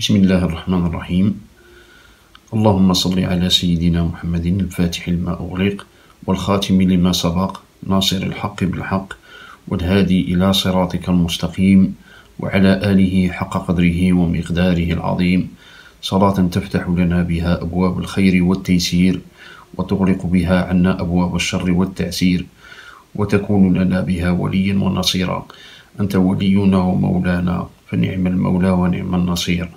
بسم الله الرحمن الرحيم اللهم صل على سيدنا محمد الفاتح لما أغلق والخاتم لما سبق ناصر الحق بالحق والهادي إلى صراطك المستقيم وعلى آله حق قدره ومقداره العظيم صلاة تفتح لنا بها أبواب الخير والتيسير وتغلق بها عنا أبواب الشر والتعسير وتكون لنا بها وليا ونصيرا أنت ولينا ومولانا فنعم المولى ونعم النصير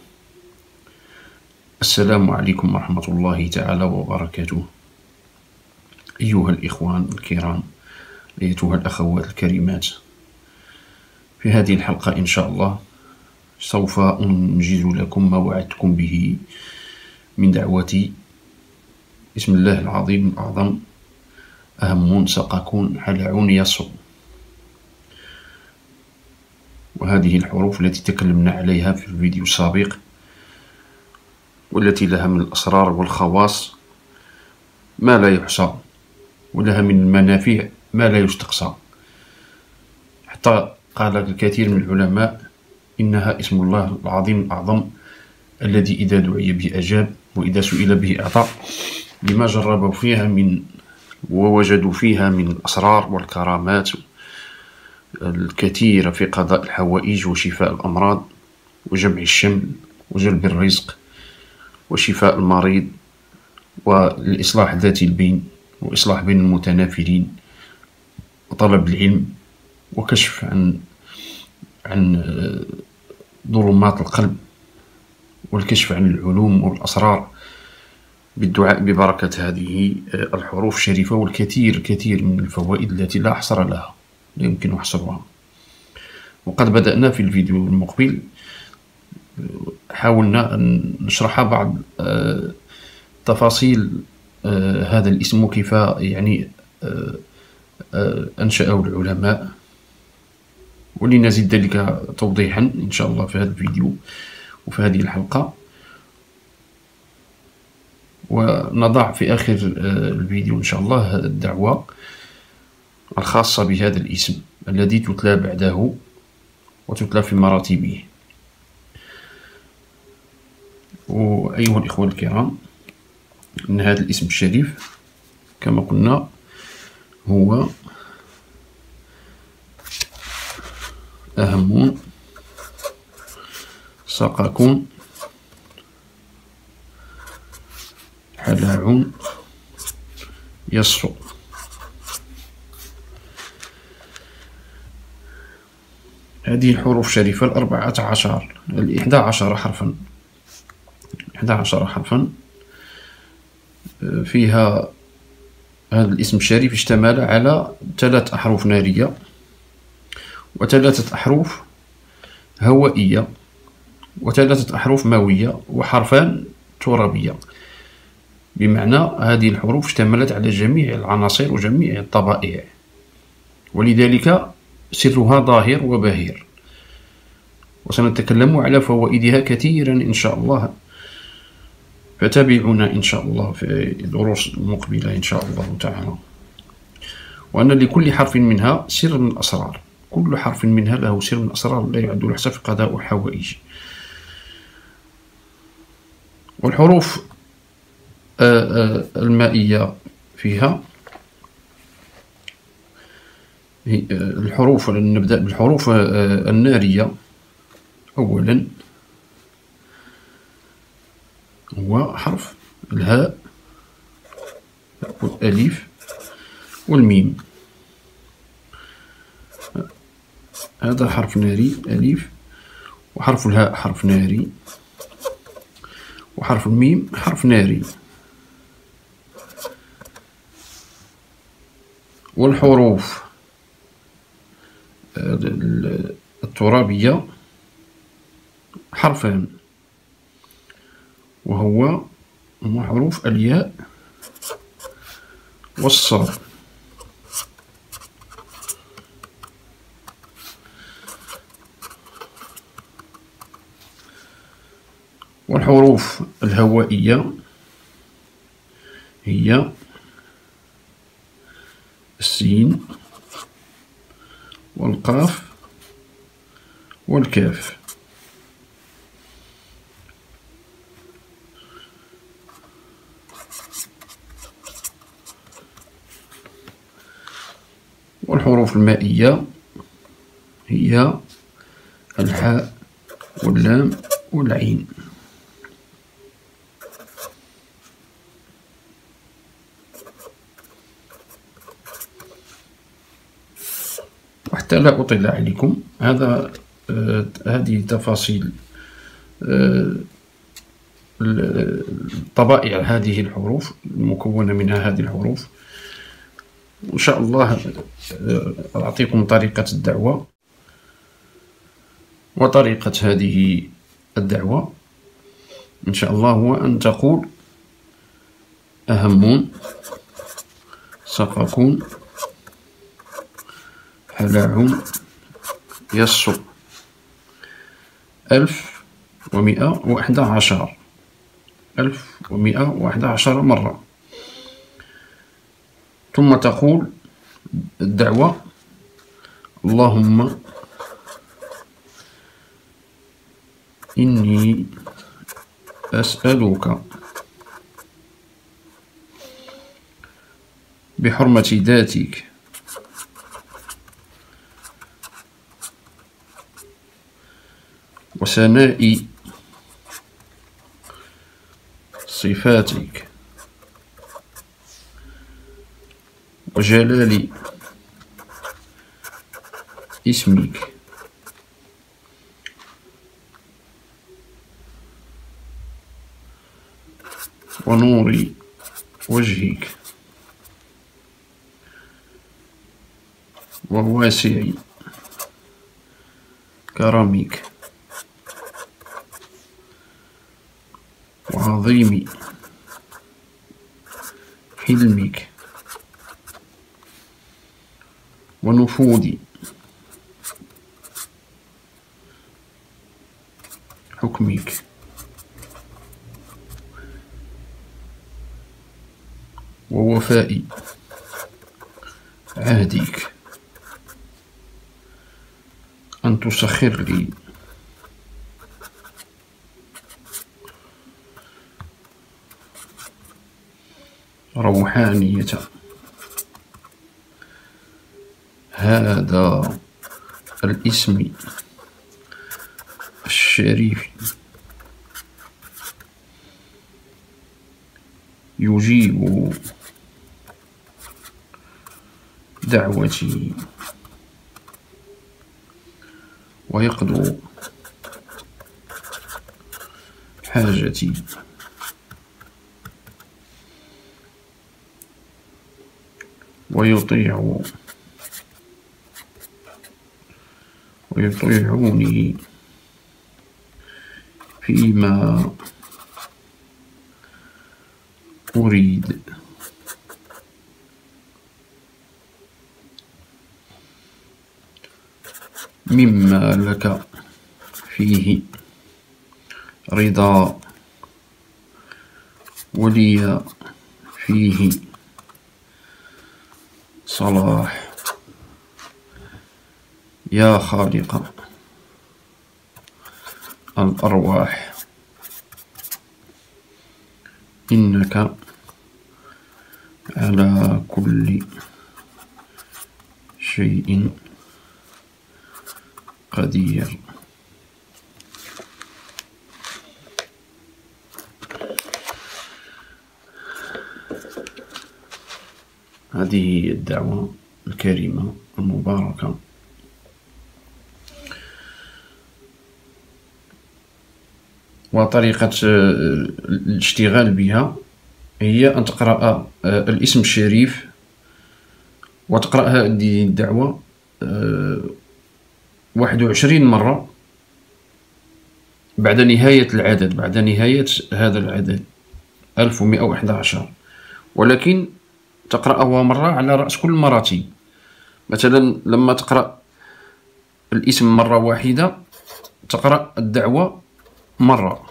السلام عليكم ورحمة الله تعالى وبركاته. أيها الإخوان الكرام أيتها الأخوات الكريمات في هذه الحلقة إن شاء الله سوف أنجز لكم ما وعدتكم به من دعوتي بسم الله العظيم الأعظم أهم سقكون حلعون يصو وهذه الحروف التي تكلمنا عليها في الفيديو السابق والتي لها من الأسرار والخواص ما لا يحصى ولها من المنافع ما لا يستقصى. حتى قال الكثير من العلماء إنها اسم الله العظيم الأعظم الذي إذا دعي به أجاب وإذا سئل به أعطى لما جربوا فيها من ووجدوا فيها من الأسرار والكرامات الكثيرة في قضاء الحوائج وشفاء الأمراض وجمع الشمل وجلب الرزق وشفاء المريض والإصلاح ذات البين وإصلاح بين المتنافرين وطلب العلم وكشف عن عن ظلمات القلب والكشف عن العلوم والأسرار بالدعاء ببركة هذه الحروف الشريفة والكثير الكثير من الفوائد التي لا حصر لها لا يمكن حصرها. وقد بدأنا في الفيديو المقبل حاولنا أن نشرح بعض آه، تفاصيل آه، هذا الاسم وكيف يعني آه، أنشأه العلماء. ولنزيد ذلك توضيحا إن شاء الله في هذا الفيديو وفي هذه الحلقة. ونضع في آخر الفيديو إن شاء الله الدعوة الخاصة بهذا الاسم الذي تتلى بعده وتتلى في مراتبه. وأيها الإخوة الكرام أن هذا الاسم الشريف كما قلنا هو أهم سقاكون حلاع يصفو. هذه الحروف الشريفة الأربعة عشر الإحدى عشر حرفا. إحدى عشر حرفا فيها هذا الاسم الشريف اشتمل على ثلاث أحرف نارية. وثلاثة أحرف هوائية. وثلاثة أحرف ماوية. وحرفان ترابية. بمعنى هذه الحروف اشتملت على جميع العناصر وجميع الطبائع. ولذلك سرها ظاهر وباهر. وسنتكلم على فوائدها كثيرا إن شاء الله. فتابعونا إن شاء الله في الدروس المقبلة إن شاء الله تعالى. وأن لكل حرف منها سر من الأسرار كل حرف منها له سر من الأسرار لا يعد في قضاء الحوائج والحروف المائية فيها. الحروف نبدأ بالحروف النارية أولا. هو حرف الهاء والألف والميم. هذا حرف ناري ألف وحرف الهاء حرف ناري. وحرف الميم حرف ناري. والحروف الترابية حرفان. وهو حروف الياء والصاد والحروف الهوائية هي السين والقاف والكاف. الحروف المائية هي الحاء واللام والعين. وحتى لا أطيل عليكم. هذا آه هذه تفاصيل آه طبائع هذه الحروف المكونة منها هذه الحروف. إن شاء الله آه، أعطيكم طريقة الدعوة وطريقة هذه الدعوة. إن شاء الله هو أن تقول أهمون سقكون حلاعون يسو ألف ومئة وإحدى عشر. ألف ومئة وإحدى عشر مرة. ثم تقول الدعوة اللهم إني أسألك بحرمة ذاتك وسناء صفاتك. وجلال اسمك ونور وجهك وواسع كرمك وعظيم حلمك ونفوذ حكمك ووفاء عهدك أن تسخر لي روحانية هذا الاسم الشريف. يجيب دعوتي. ويقضوا حاجتي. ويطيع ويطيعوني فيما أريد. مما لك فيه رضا ولي فيه صلاح. يا خالق الأرواح. إنك على كل شيء قدير. هذه هي الدعوة الكريمة المباركة. وطريقة آه، الاشتغال بها هي أن تقرأ آه، الاسم الشريف وتقرأ هذه الدعوة آه، واحد وعشرين مرة بعد نهاية العدد بعد نهاية هذا العدد ألف ومئة وإحدى عشر. ولكن تقرأه مرة على رأس كل مراتب. مثلا لما تقرأ الاسم مرة واحدة تقرأ الدعوة مرة.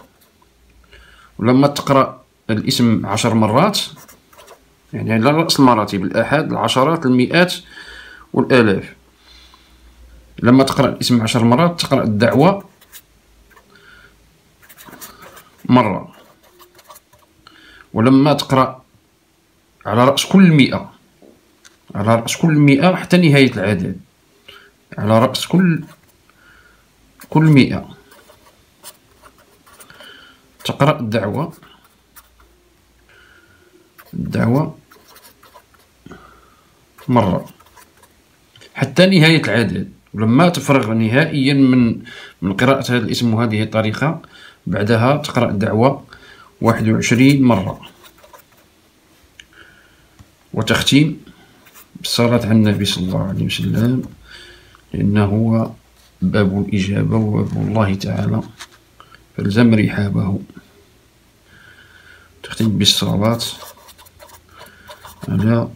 ولما تقرأ الاسم عشر مرات يعني على رأس المراتب الآحاد العشرات المئات والآلاف. لما تقرأ الاسم عشر مرات تقرأ الدعوة مرة. ولما تقرأ على رأس كل مئة على رأس كل مئة حتى نهاية العدد على رأس كل كل مئة. تقرأ الدعوة. الدعوة. مرة. حتى نهاية العدد ولما تفرغ نهائيا من من قراءة هذا الاسم وهذه الطريقة بعدها تقرأ الدعوة واحد وعشرين مرة. وتختيم بالصلاة على النبي صلى الله عليه وسلم لأنه هو باب الإجابة وباب الله تعالى. فالزم رحابه تختم بالصلاة على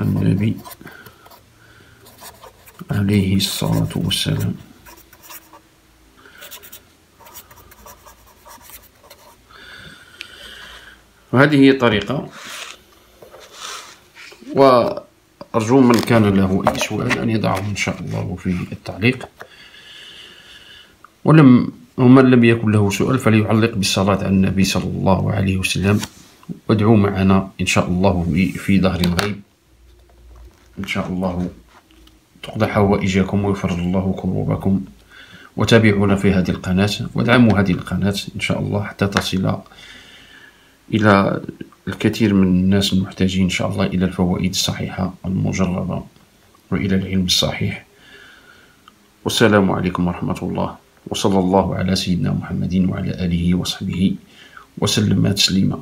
النبي عليه الصلاة والسلام. وهذه هي الطريقة. وأرجو من كان له أي سؤال أن يضعه إن شاء الله في التعليق. ولم ومن لم يكن له سؤال فليعلق بالصلاة على النبي صلى الله عليه وسلم. وادعوا معنا إن شاء الله في ظهر الغيب. إن شاء الله تقضى حوائجكم ويفرج الله كروبكم وتابعونا في هذه القناة وادعموا هذه القناة إن شاء الله حتى تصل إلى الكثير من الناس المحتاجين إن شاء الله إلى الفوائد الصحيحة المجربة وإلى العلم الصحيح. والسلام عليكم ورحمة الله. وصلى الله على سيدنا محمد وعلى آله وصحبه وسلم تسليما.